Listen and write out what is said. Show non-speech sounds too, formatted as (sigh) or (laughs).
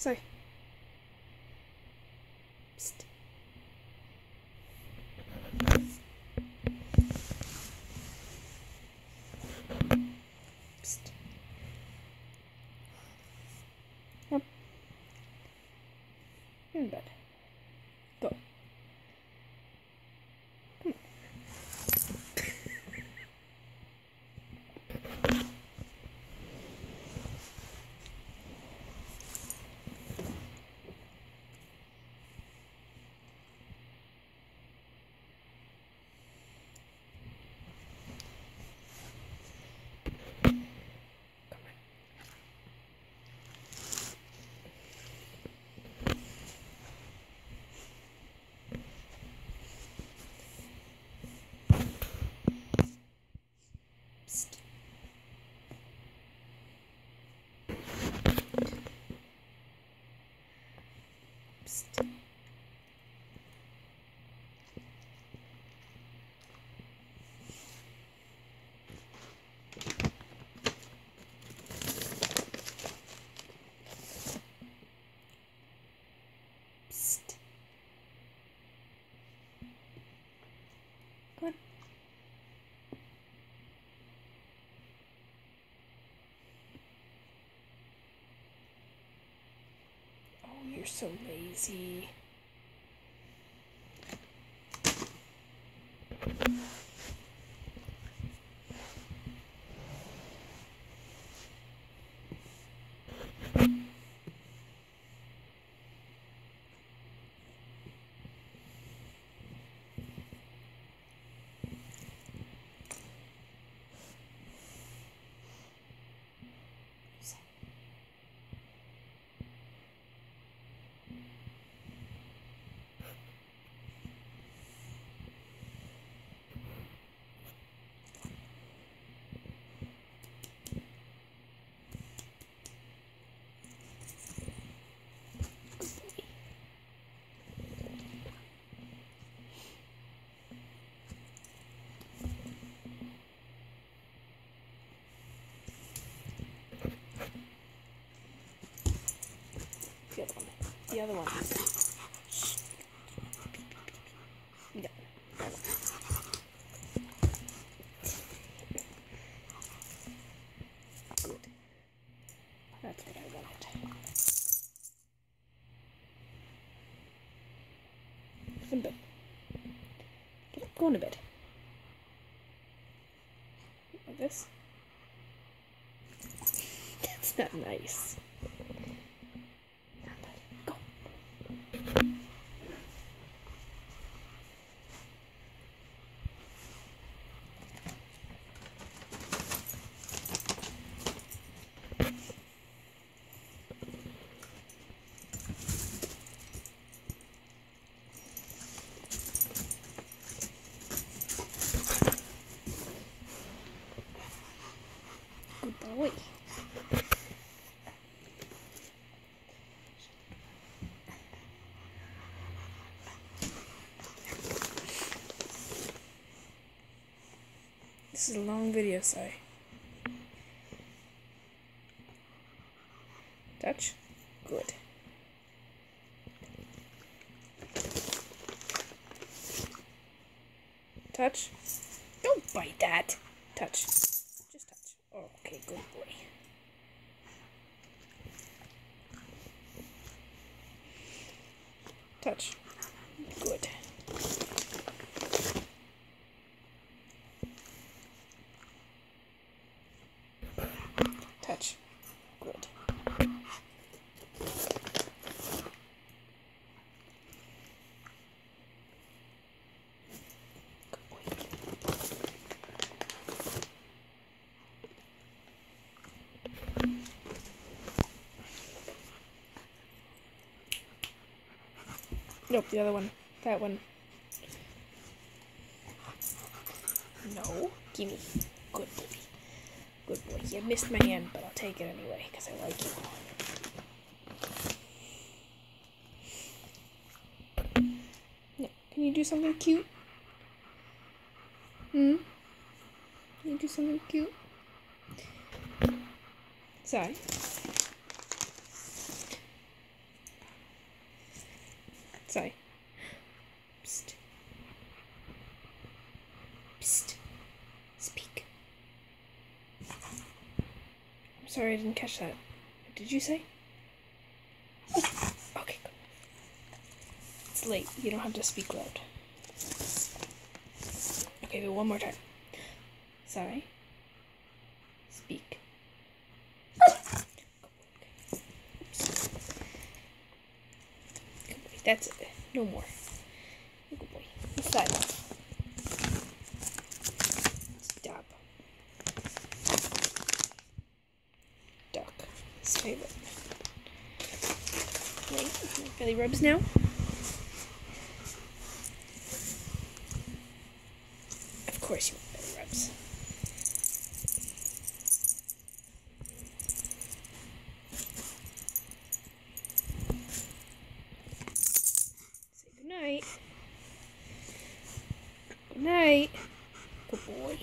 Sorry. Psst. Psst. Yep. In bed. Go. Come on. Psst. Psst. Psst. Come on. Oh, you're so lazy. The other one. The other one. Good. That's what I go into bed. Like this. (laughs) That's not nice. Go. Good boy. This is a long video, sorry. Touch? Good. Touch? Don't bite that. Touch. Just touch. Okay, good boy. Touch. Good. Touch. Good. Good boy. Nope, the other one. That one. No, gimme. Good boy. Good boy. You missed my hand, but I'll take it anyway, because I like you. Can you do something cute? Hmm? Can you do something cute? Sorry. Sorry. Psst. Psst. Speak. I'm sorry I didn't catch that. What did you say? Okay, good. It's late. You don't have to speak loud. Okay, but one more time. Sorry. Speak. Good boy. That's it. No more. Good boy. Off. Stop. Duck. His favorite. Wait, belly rubs now. Of course you want belly rubs. night. Good boy.